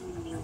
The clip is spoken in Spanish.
Mira.